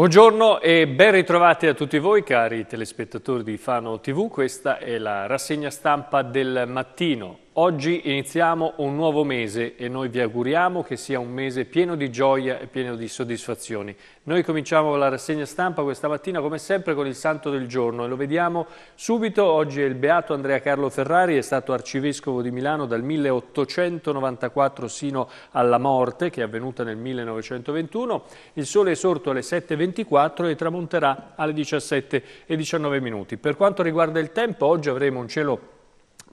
Buongiorno e ben ritrovati a tutti voi cari telespettatori di Fano TV, questa è la rassegna stampa del mattino. Oggi iniziamo un nuovo mese e noi vi auguriamo che sia un mese pieno di gioia e pieno di soddisfazioni. Noi cominciamo la rassegna stampa questa mattina come sempre con il santo del giorno e lo vediamo subito. Oggi è il beato Andrea Carlo Ferrari, è stato arcivescovo di Milano dal 1894 sino alla morte che è avvenuta nel 1921. Il sole è sorto alle 7.24 e tramonterà alle 17.19 minuti. Per quanto riguarda il tempo, oggi avremo un cielo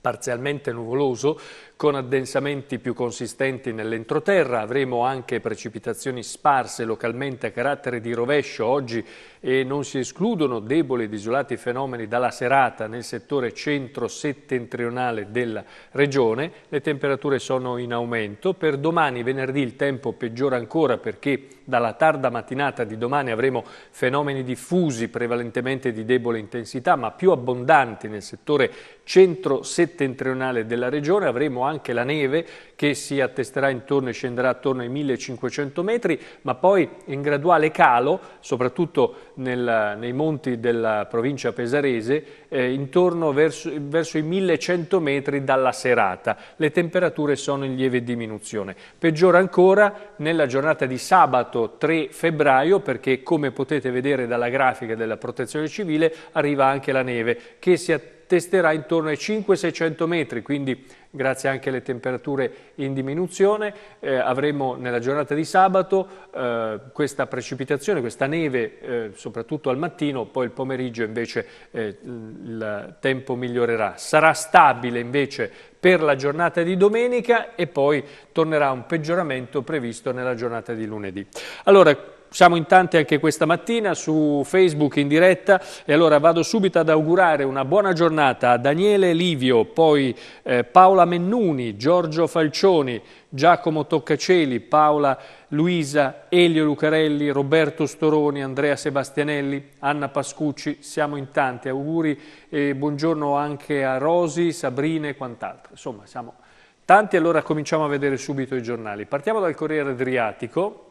parzialmente nuvoloso con addensamenti più consistenti nell'entroterra, avremo anche precipitazioni sparse localmente a carattere di rovescio oggi e non si escludono deboli ed isolati fenomeni dalla serata nel settore centro-settentrionale della regione. Le temperature sono in aumento. Per domani, venerdì, il tempo peggiora ancora perché dalla tarda mattinata di domani avremo fenomeni diffusi prevalentemente di debole intensità ma più abbondanti nel settore centro-settentrionale della regione. Avremo anche la neve che si attesterà intorno e scenderà attorno ai 1500 metri, ma poi in graduale calo, soprattutto nel, nei monti della provincia pesarese, eh, intorno verso, verso, i 1100 metri dalla serata. Le temperature sono in lieve diminuzione. Peggiora ancora nella giornata di sabato 3 febbraio, perché come potete vedere dalla grafica della protezione civile, arriva anche la neve che si attesterà testerà intorno ai 500-600 metri, quindi grazie anche alle temperature in diminuzione eh, avremo nella giornata di sabato eh, questa precipitazione, questa neve eh, soprattutto al mattino, poi il pomeriggio invece eh, il tempo migliorerà. Sarà stabile invece per la giornata di domenica e poi tornerà un peggioramento previsto nella giornata di lunedì. Allora, siamo in tanti anche questa mattina su Facebook in diretta e allora vado subito ad augurare una buona giornata a Daniele Livio, poi eh, Paola Mennuni, Giorgio Falcioni, Giacomo Toccaceli, Paola Luisa, Elio Lucarelli, Roberto Storoni, Andrea Sebastianelli, Anna Pascucci, siamo in tanti, auguri e buongiorno anche a Rosi, Sabrina e quant'altro. Insomma, siamo tanti, allora cominciamo a vedere subito i giornali. Partiamo dal Corriere Adriatico,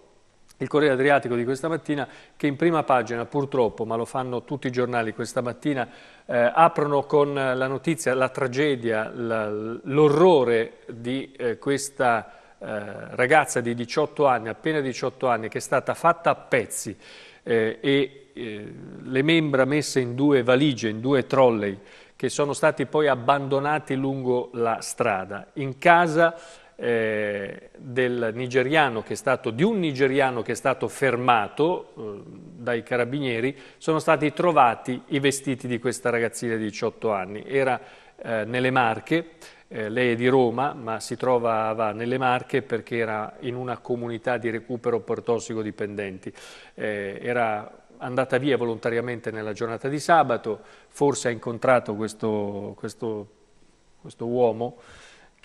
il Corriere Adriatico di questa mattina che in prima pagina purtroppo, ma lo fanno tutti i giornali questa mattina, eh, aprono con la notizia, la tragedia, l'orrore di eh, questa eh, ragazza di 18 anni, appena 18 anni, che è stata fatta a pezzi eh, e eh, le membra messe in due valigie, in due trolley, che sono stati poi abbandonati lungo la strada. In casa eh, del nigeriano che è stato, di un nigeriano che è stato fermato eh, dai carabinieri, sono stati trovati i vestiti di questa ragazzina di 18 anni. Era eh, nelle Marche, lei è di Roma, ma si trovava nelle Marche perché era in una comunità di recupero per tossicodipendenti. Era andata via volontariamente nella giornata di sabato, forse ha incontrato questo, questo, questo uomo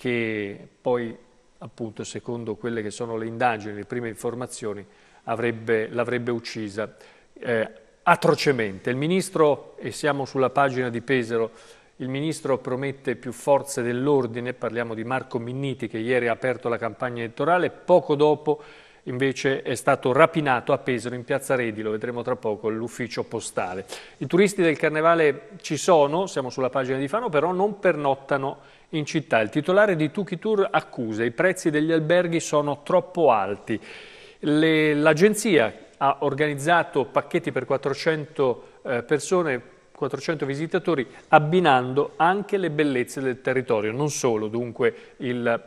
che poi, appunto, secondo quelle che sono le indagini, le prime informazioni, l'avrebbe uccisa eh, atrocemente. Il ministro, e siamo sulla pagina di Pesaro, il ministro promette più forze dell'ordine, parliamo di Marco Minniti che ieri ha aperto la campagna elettorale, poco dopo invece è stato rapinato a Pesaro in piazza Redi, lo vedremo tra poco, l'ufficio postale. I turisti del carnevale ci sono, siamo sulla pagina di Fano, però non pernottano in città. Il titolare di Tuki Tour accusa i prezzi degli alberghi sono troppo alti. L'agenzia ha organizzato pacchetti per 400 eh, persone 400 visitatori abbinando anche le bellezze del territorio, non solo dunque il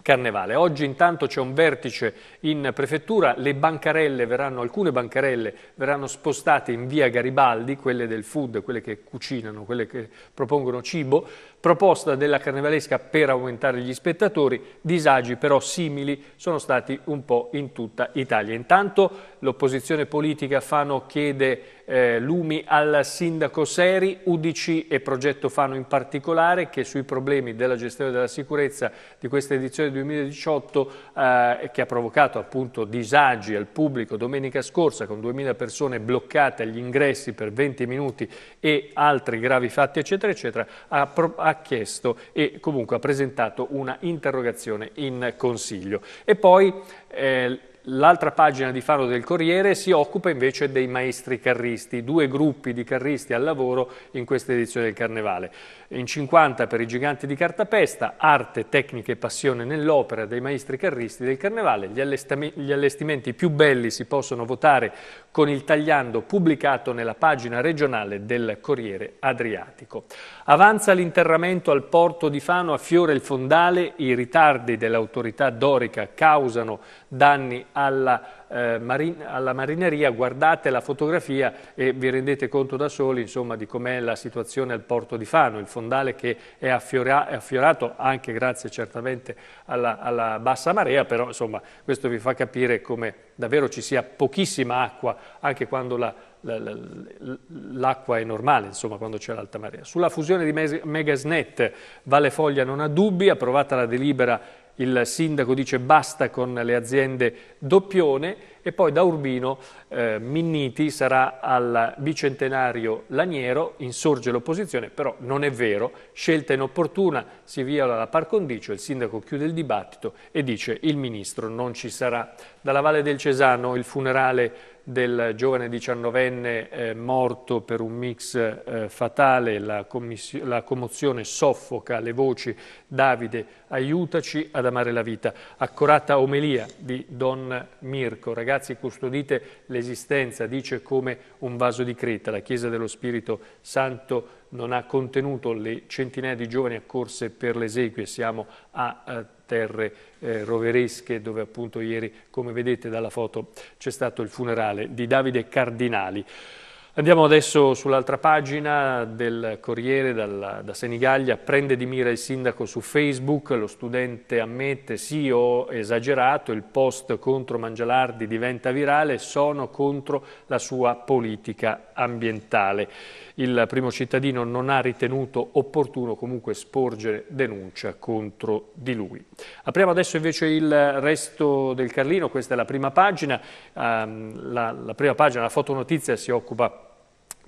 carnevale. Oggi intanto c'è un vertice in prefettura, le bancarelle verranno, alcune bancarelle verranno spostate in via Garibaldi, quelle del food, quelle che cucinano, quelle che propongono cibo, proposta della carnevalesca per aumentare gli spettatori, disagi però simili sono stati un po' in tutta Italia. Intanto l'opposizione politica Fano chiede eh, lumi al sindaco Seri, UDC e Progetto Fano in particolare, che sui problemi della gestione della sicurezza di questa edizione 2018, eh, che ha provocato appunto disagi al pubblico domenica scorsa con 2000 persone bloccate agli ingressi per 20 minuti e altri gravi fatti eccetera eccetera, ha, ha chiesto e comunque ha presentato una interrogazione in Consiglio. E poi eh, L'altra pagina di Faro del Corriere si occupa invece dei maestri carristi, due gruppi di carristi al lavoro in questa edizione del Carnevale. In 50 per i giganti di cartapesta, arte, tecnica e passione nell'opera dei maestri carristi del Carnevale. Gli, gli allestimenti più belli si possono votare con il tagliando pubblicato nella pagina regionale del Corriere Adriatico. Avanza l'interramento al porto di Fano, a fiore il fondale, i ritardi dell'autorità dorica causano danni alla, eh, marin alla marineria, guardate la fotografia e vi rendete conto da soli insomma, di com'è la situazione al porto di Fano, il fondale che è, affiora è affiorato anche grazie certamente alla, alla bassa marea, però insomma, questo vi fa capire come davvero ci sia pochissima acqua anche quando la l'acqua è normale, insomma, quando c'è l'alta marea. Sulla fusione di Megasnet, Valle Foglia non ha dubbi, approvata la delibera il sindaco dice basta con le aziende doppione e poi da Urbino eh, Minniti sarà al bicentenario Laniero, insorge l'opposizione, però non è vero, scelta inopportuna, si viola la par condicio, il sindaco chiude il dibattito e dice il ministro non ci sarà. Dalla Valle del Cesano il funerale del giovane diciannovenne eh, morto per un mix eh, fatale, la, la, commozione soffoca le voci. Davide aiutaci ad amare la vita. Accorata omelia di Don Mirko, ragazzi custodite l'esistenza, dice come un vaso di creta, la Chiesa dello Spirito Santo non ha contenuto le centinaia di giovani accorse per le esequie, siamo a, a terre eh, roveresche dove appunto ieri, come vedete dalla foto, c'è stato il funerale di Davide Cardinali. Andiamo adesso sull'altra pagina del Corriere dalla, da Senigallia, prende di mira il sindaco su Facebook, lo studente ammette sì ho esagerato, il post contro Mangialardi diventa virale, sono contro la sua politica ambientale. Il primo cittadino non ha ritenuto opportuno comunque sporgere denuncia contro di lui. Apriamo adesso invece il resto del Carlino, questa è la prima pagina, um, la, la prima pagina, la fotonotizia si occupa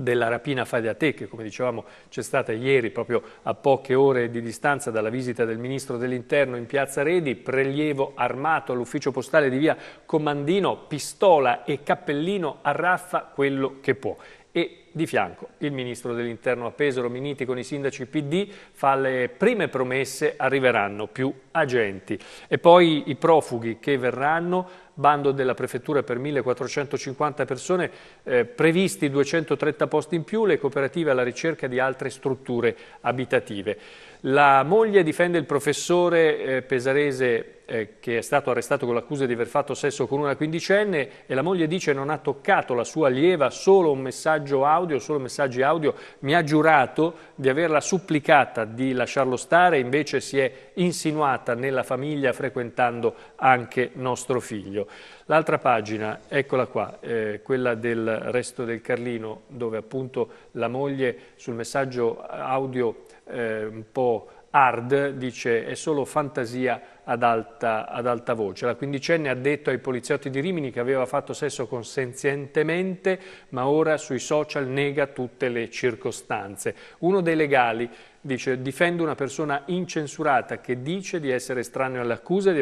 della rapina fai da te che come dicevamo c'è stata ieri proprio a poche ore di distanza dalla visita del Ministro dell'Interno in Piazza Redi, prelievo armato all'ufficio postale di via Comandino, pistola e cappellino arraffa quello che può e di fianco il ministro dell'interno a Pesaro Miniti con i sindaci PD fa le prime promesse, arriveranno più agenti e poi i profughi che verranno bando della prefettura per 1450 persone, eh, previsti 230 posti in più, le cooperative alla ricerca di altre strutture abitative. La moglie difende il professore eh, pesarese eh, che è stato arrestato con l'accusa di aver fatto sesso con una quindicenne e la moglie dice non ha toccato la sua allieva, solo un messaggio audio, solo messaggi audio, mi ha giurato di averla supplicata di lasciarlo stare, invece si è insinuata nella famiglia frequentando anche nostro figlio. L'altra pagina, eccola qua, eh, quella del resto del Carlino, dove appunto la moglie sul messaggio audio eh, un po' hard dice è solo fantasia ad alta, ad alta, voce. La quindicenne ha detto ai poliziotti di Rimini che aveva fatto sesso consenzientemente, ma ora sui social nega tutte le circostanze. Uno dei legali dice difende una persona incensurata che dice di essere estraneo all'accusa di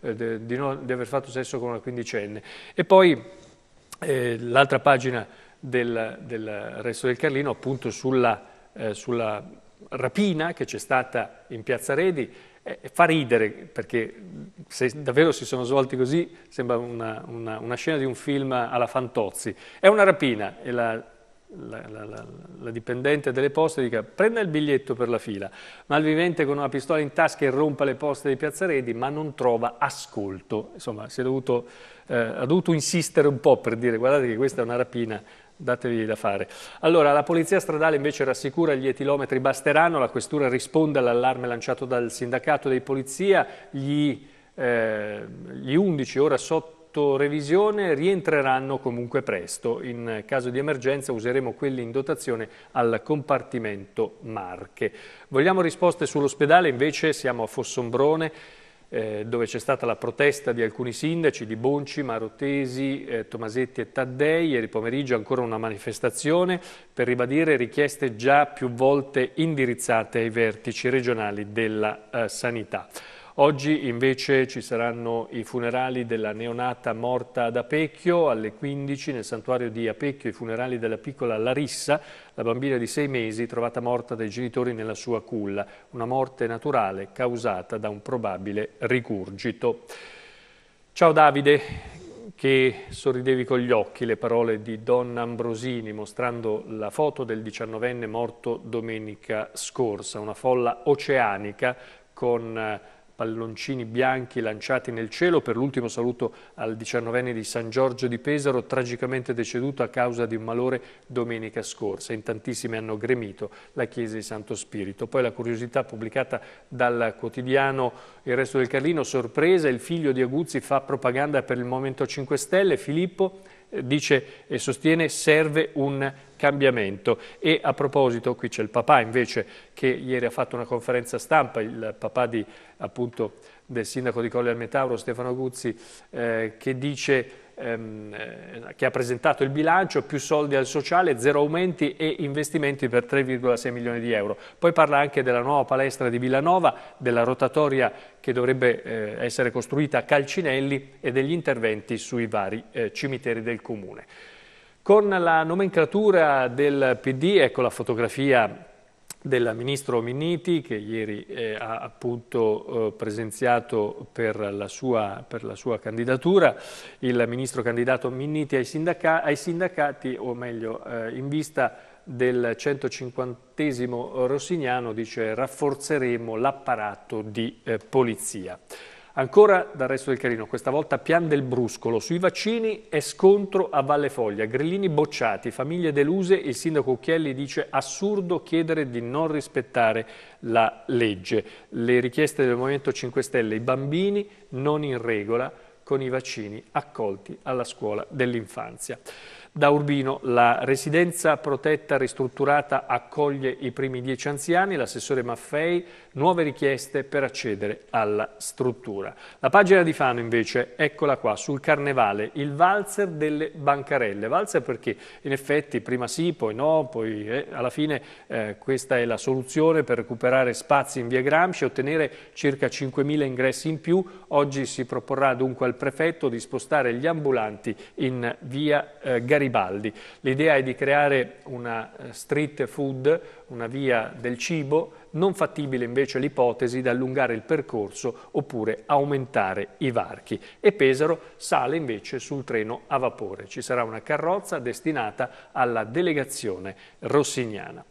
eh, di, di aver fatto sesso con una quindicenne. E poi eh, l'altra pagina del, del resto del Carlino appunto sulla eh, sulla rapina che c'è stata in Piazza Redi, eh, fa ridere perché se davvero si sono svolti così sembra una, una, una scena di un film alla Fantozzi. È una rapina e la, la, la, la, dipendente delle poste dica prenda il biglietto per la fila, malvivente con una pistola in tasca irrompa le poste di Piazza Redi ma non trova ascolto, insomma dovuto, eh, ha dovuto insistere un po' per dire guardate che questa è una rapina datevi da fare. Allora, la polizia stradale invece rassicura gli etilometri basteranno, la questura risponde all'allarme lanciato dal sindacato dei polizia, gli, eh, gli 11 ora sotto revisione rientreranno comunque presto. In caso di emergenza useremo quelli in dotazione al compartimento Marche. Vogliamo risposte sull'ospedale, invece siamo a Fossombrone, eh, dove c'è stata la protesta di alcuni sindaci di Bonci, Marotesi, eh, Tomasetti e Taddei. Ieri pomeriggio ancora una manifestazione per ribadire richieste già più volte indirizzate ai vertici regionali della eh, sanità. Oggi invece ci saranno i funerali della neonata morta ad Apecchio. Alle 15 nel santuario di Apecchio, i funerali della piccola Larissa, la bambina di sei mesi trovata morta dai genitori nella sua culla, una morte naturale causata da un probabile rigurgito. Ciao Davide, che sorridevi con gli occhi le parole di Donna Ambrosini mostrando la foto del diciannovenne morto domenica scorsa, una folla oceanica con eh, palloncini bianchi lanciati nel cielo per l'ultimo saluto al diciannovenne di San Giorgio di Pesaro, tragicamente deceduto a causa di un malore domenica scorsa. In tantissimi hanno gremito la chiesa di Santo Spirito. Poi la curiosità pubblicata dal quotidiano Il Resto del Carlino, sorpresa, il figlio di Aguzzi fa propaganda per il Movimento 5 Stelle, Filippo, dice e sostiene serve un cambiamento. E a proposito, qui c'è il papà invece che ieri ha fatto una conferenza stampa, il papà di, appunto, del sindaco di Colle al Metauro, Stefano Guzzi, eh, che dice ehm, eh, che ha presentato il bilancio, più soldi al sociale, zero aumenti e investimenti per 3,6 milioni di euro. Poi parla anche della nuova palestra di Villanova, della rotatoria che dovrebbe eh, essere costruita a Calcinelli e degli interventi sui vari eh, cimiteri del comune. Con la nomenclatura del PD, ecco la fotografia del ministro Minniti che ieri eh, ha appunto eh, presenziato per la, sua, per la, sua, candidatura, il ministro candidato Minniti ai, sindaca ai sindacati, o meglio eh, in vista del 150 Rossignano dice rafforzeremo l'apparato di eh, polizia. Ancora dal resto del Carino, questa volta Pian del Bruscolo. Sui vaccini è scontro a Valle Foglia. Grillini bocciati, famiglie deluse. Il sindaco Occhielli dice assurdo chiedere di non rispettare la legge. Le richieste del Movimento 5 Stelle, i bambini non in regola con i vaccini accolti alla scuola dell'infanzia. Da Urbino la residenza protetta ristrutturata accoglie i primi dieci anziani, l'assessore Maffei, nuove richieste per accedere alla struttura. La pagina di Fano invece, eccola qua, sul carnevale, il valzer delle bancarelle. Valzer perché in effetti prima sì, poi no, poi eh, alla fine eh, questa è la soluzione per recuperare spazi in via Gramsci e ottenere circa 5.000 ingressi in più. Oggi si proporrà dunque al prefetto di spostare gli ambulanti in via eh, Garibaldi. L'idea è di creare una eh, street food, una via del cibo, non fattibile invece l'ipotesi di allungare il percorso oppure aumentare i varchi. E Pesaro sale invece sul treno a vapore. Ci sarà una carrozza destinata alla delegazione rossignana.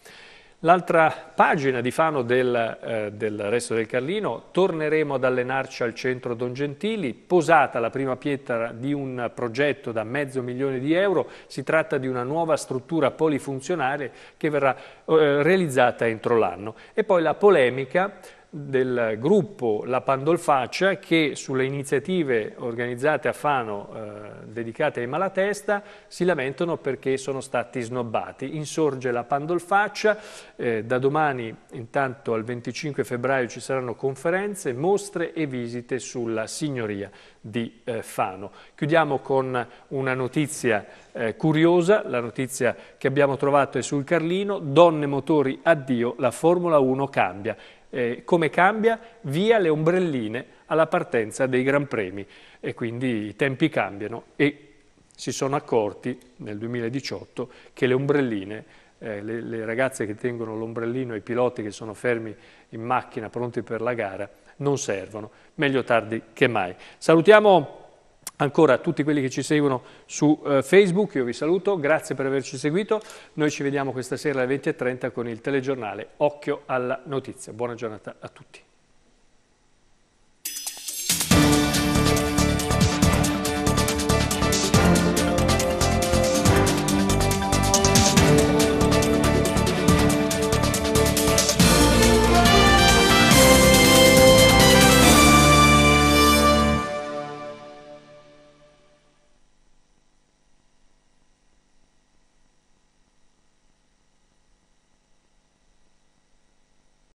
L'altra pagina di Fano del, eh, del, Resto del Carlino, torneremo ad allenarci al centro Don Gentili, posata la prima pietra di un progetto da mezzo milione di euro, si tratta di una nuova struttura polifunzionale che verrà eh, realizzata entro l'anno. E poi la polemica del gruppo La Pandolfaccia che sulle iniziative organizzate a Fano eh, dedicate ai malatesta si lamentano perché sono stati snobbati. Insorge La Pandolfaccia, eh, da domani intanto al 25 febbraio ci saranno conferenze, mostre e visite sulla signoria di eh, Fano. Chiudiamo con una notizia eh, curiosa, la notizia che abbiamo trovato è sul Carlino, donne motori addio, la Formula 1 cambia eh, come cambia? Via le ombrelline alla partenza dei Gran Premi. E quindi i tempi cambiano. E si sono accorti nel 2018 che le ombrelline, eh, le, le ragazze che tengono l'ombrellino e i piloti che sono fermi in macchina pronti per la gara non servono, meglio tardi che mai. Salutiamo ancora tutti quelli che ci seguono su uh, Facebook, io vi saluto, grazie per averci seguito, noi ci vediamo questa sera alle 20.30 con il telegiornale Occhio alla Notizia. Buona giornata a tutti.